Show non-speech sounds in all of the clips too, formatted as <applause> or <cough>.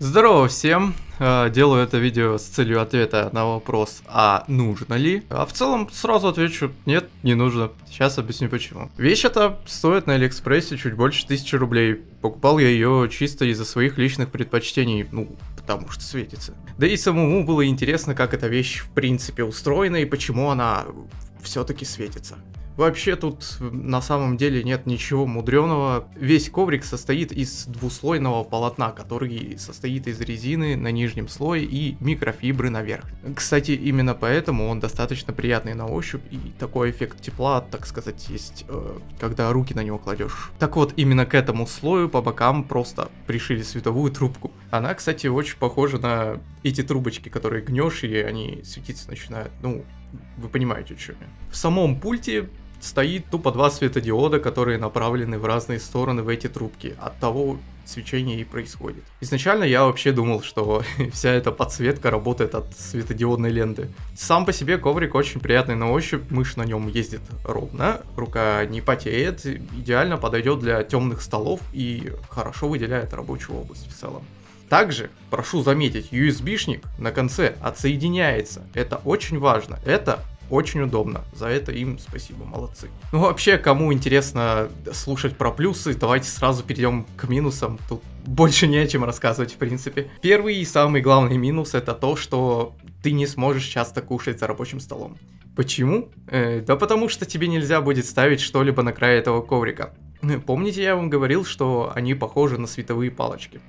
Здорово всем! Э, делаю это видео с целью ответа на вопрос, а нужно ли? А в целом сразу отвечу, нет, не нужно. Сейчас объясню почему. Вещь эта стоит на Алиэкспрессе чуть больше тысячи рублей. Покупал я ее чисто из-за своих личных предпочтений, ну, потому что светится. Да и самому было интересно, как эта вещь в принципе устроена и почему она все-таки светится. Вообще тут на самом деле нет ничего мудреного. Весь коврик состоит из двуслойного полотна, который состоит из резины на нижнем слое и микрофибры наверх. Кстати, именно поэтому он достаточно приятный на ощупь и такой эффект тепла, так сказать, есть, э, когда руки на него кладешь. Так вот, именно к этому слою по бокам просто пришили световую трубку. Она, кстати, очень похожа на эти трубочки, которые гнешь и они светиться начинают. Ну, вы понимаете, что я. В самом пульте стоит тупо два светодиода, которые направлены в разные стороны в эти трубки. От того свечение и происходит. Изначально я вообще думал, что <laughs> вся эта подсветка работает от светодиодной ленты. Сам по себе коврик очень приятный на ощупь, мышь на нем ездит ровно, рука не потеет, идеально подойдет для темных столов и хорошо выделяет рабочую область в целом. Также, прошу заметить, USB-шник на конце отсоединяется. Это очень важно. Это очень удобно. За это им спасибо, молодцы. Ну вообще, кому интересно слушать про плюсы, давайте сразу перейдем к минусам. Тут больше не о чем рассказывать, в принципе. Первый и самый главный минус это то, что ты не сможешь часто кушать за рабочим столом. Почему? Э, да потому что тебе нельзя будет ставить что-либо на край этого коврика. Помните, я вам говорил, что они похожи на световые палочки?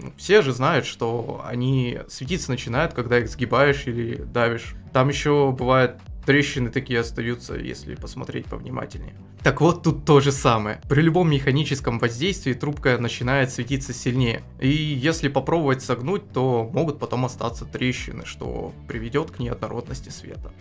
Ну, все же знают, что они светиться начинают, когда их сгибаешь или давишь. Там еще бывает трещины такие остаются, если посмотреть повнимательнее. Так вот, тут то же самое. При любом механическом воздействии трубка начинает светиться сильнее. И если попробовать согнуть, то могут потом остаться трещины, что приведет к неоднородности света.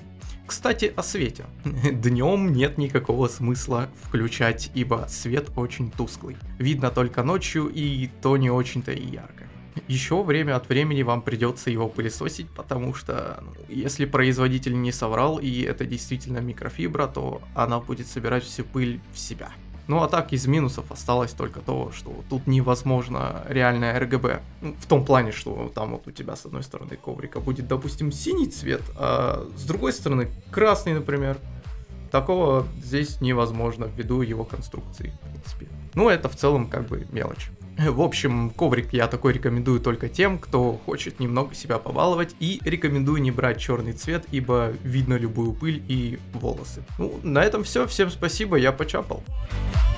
Кстати, о свете. <laughs> Днем нет никакого смысла включать, ибо свет очень тусклый. Видно только ночью, и то не очень-то и ярко еще время от времени вам придется его пылесосить, потому что ну, если производитель не соврал и это действительно микрофибра, то она будет собирать всю пыль в себя. Ну а так из минусов осталось только то, что тут невозможно реальное RGB. Ну, в том плане, что там вот у тебя с одной стороны коврика будет, допустим, синий цвет, а с другой стороны красный, например. Такого здесь невозможно ввиду его конструкции, в принципе. Ну это в целом как бы мелочь. <laughs> В общем, коврик я такой рекомендую только тем, кто хочет немного себя побаловать, и рекомендую не брать черный цвет, ибо видно любую пыль и волосы. Ну, на этом все, всем спасибо, я почапал. Thank